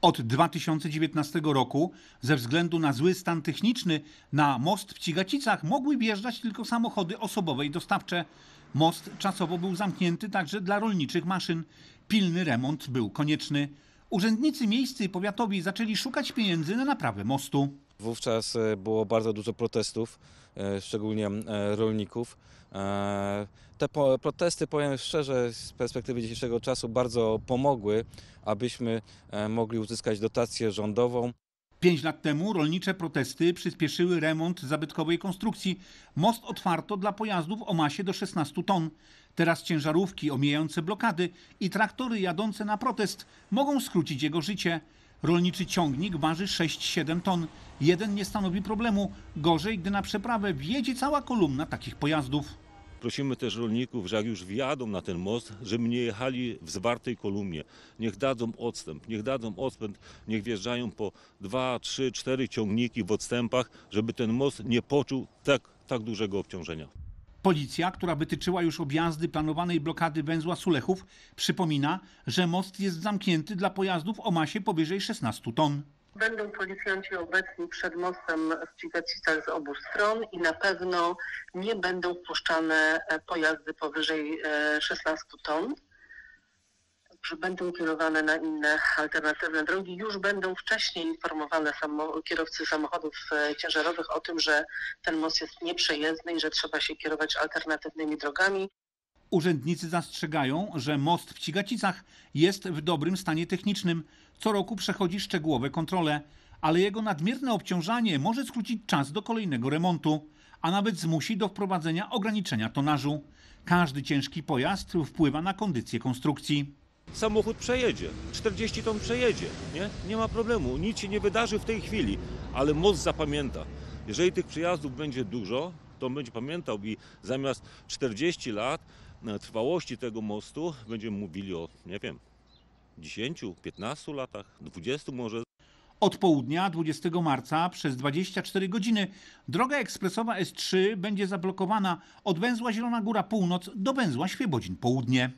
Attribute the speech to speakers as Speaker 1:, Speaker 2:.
Speaker 1: Od 2019 roku ze względu na zły stan techniczny na most w Cigacicach mogły wjeżdżać tylko samochody osobowe i dostawcze. Most czasowo był zamknięty także dla rolniczych maszyn. Pilny remont był konieczny. Urzędnicy miejscy i powiatowi zaczęli szukać pieniędzy na naprawę mostu.
Speaker 2: Wówczas e, było bardzo dużo protestów, e, szczególnie e, rolników. Te protesty, powiem szczerze, z perspektywy dzisiejszego czasu bardzo pomogły, abyśmy mogli uzyskać dotację rządową.
Speaker 1: Pięć lat temu rolnicze protesty przyspieszyły remont zabytkowej konstrukcji. Most otwarto dla pojazdów o masie do 16 ton. Teraz ciężarówki omijające blokady i traktory jadące na protest mogą skrócić jego życie. Rolniczy ciągnik waży 6-7 ton. Jeden nie stanowi problemu. Gorzej, gdy na przeprawę wjedzie cała kolumna takich pojazdów.
Speaker 3: Prosimy też rolników, że jak już wjadą na ten most, żeby nie jechali w zwartej kolumnie. Niech dadzą odstęp, niech dadzą odstęp, niech wjeżdżają po dwa, trzy, cztery ciągniki w odstępach, żeby ten most nie poczuł tak, tak dużego obciążenia.
Speaker 1: Policja, która wytyczyła już objazdy planowanej blokady węzła Sulechów, przypomina, że most jest zamknięty dla pojazdów o masie powyżej 16 ton.
Speaker 4: Będą policjanci obecni przed mostem w Cigacicach z obu stron i na pewno nie będą wpuszczane e, pojazdy powyżej e, 16 ton. Będą kierowane na inne alternatywne drogi. Już będą wcześniej informowane samo, kierowcy samochodów e, ciężarowych o tym, że ten most jest nieprzejezdny i że trzeba się kierować alternatywnymi drogami.
Speaker 1: Urzędnicy zastrzegają, że most w Cigacicach jest w dobrym stanie technicznym. Co roku przechodzi szczegółowe kontrole, ale jego nadmierne obciążanie może skrócić czas do kolejnego remontu, a nawet zmusi do wprowadzenia ograniczenia tonażu. Każdy ciężki pojazd wpływa na kondycję konstrukcji.
Speaker 3: Samochód przejedzie, 40 ton przejedzie, nie? Nie ma problemu, nic się nie wydarzy w tej chwili, ale most zapamięta. Jeżeli tych przejazdów będzie dużo, to on będzie pamiętał i zamiast 40 lat e, trwałości tego mostu będziemy mówili o, nie wiem, 10, 15 latach, 20 może.
Speaker 1: Od południa 20 marca przez 24 godziny droga ekspresowa S3 będzie zablokowana od węzła Zielona Góra Północ do węzła Świebodzin Południe.